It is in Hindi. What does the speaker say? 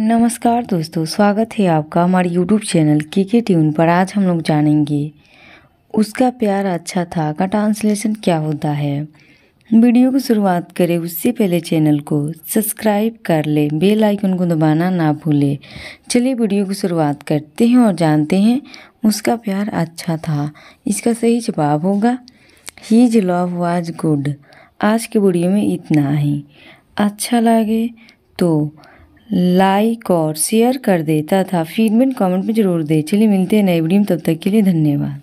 नमस्कार दोस्तों, स्वागत है आपका हमारे यूट्यूब चैनल के के ट्यून पर। आज हम लोग जानेंगे, उसका प्यार अच्छा था, का ट्रांसलेशन क्या होता है। वीडियो की शुरुआत करें, उससे पहले चैनल को सब्सक्राइब कर ले बेल आइकन को दबाना ना भूले। चलिए वीडियो की शुरुआत करते हैं और जानते हैं, उसका प्यार अच्छा था। इसका सही जवाब होगा हीज लव वाज गुड आज के वीडियो में इतना ही। अच्छा लगे तो लाइक और शेयर कर देता था। फीडबैक कमेंट में ज़रूर दे। चलिए मिलते हैं नए वीडियो में। तब तक के लिए धन्यवाद।